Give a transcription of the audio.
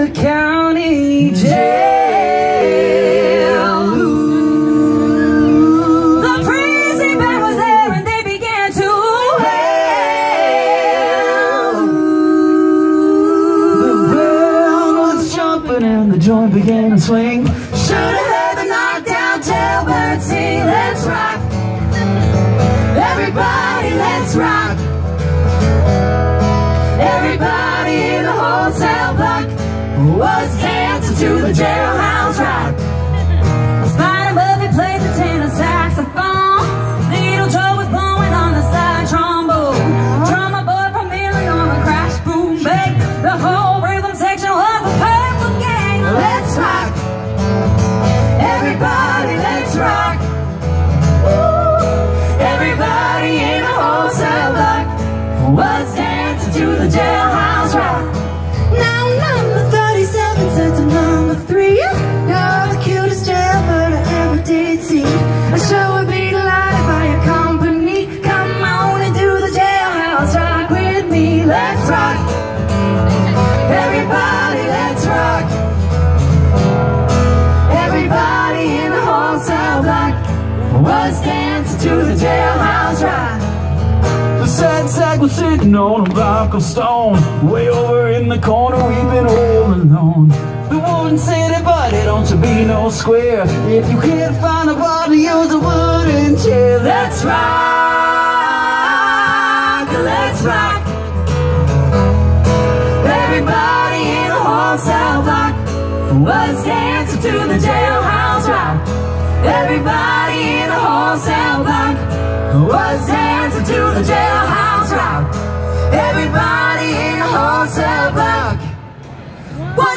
Cook County Jail. The prison band was there and they began to wail. The band was jumping and the joint began to swing. Should've heard the knockdown tailbird sing. Let's rock. Everybody, let's rock. Everybody in the block was dancing to the jailhouse rock. Spider Murphy played the tenor saxophone. Little Joe was blowing on the side trombone. Drummer boy from Illinois crash boom bang. The whole rhythm section was a purple gang. Let's rock. Everybody, let's rock. Everybody in the wholesale block was dancing to the jailhouse Everybody, let's rock Everybody in the wholesale block Was dancing to the jailhouse rock The sad sack was sitting on a rock of stone. Way over in the corner, we've been all alone. The said, hey buddy, don't you be no square. If you can't find a body, use a wooden chair. Let's rock, let's rock. was dancing to the jailhouse rock. Everybody in the wholesale block was dancing to the jailhouse rock. Everybody in the wholesale block. Whoa.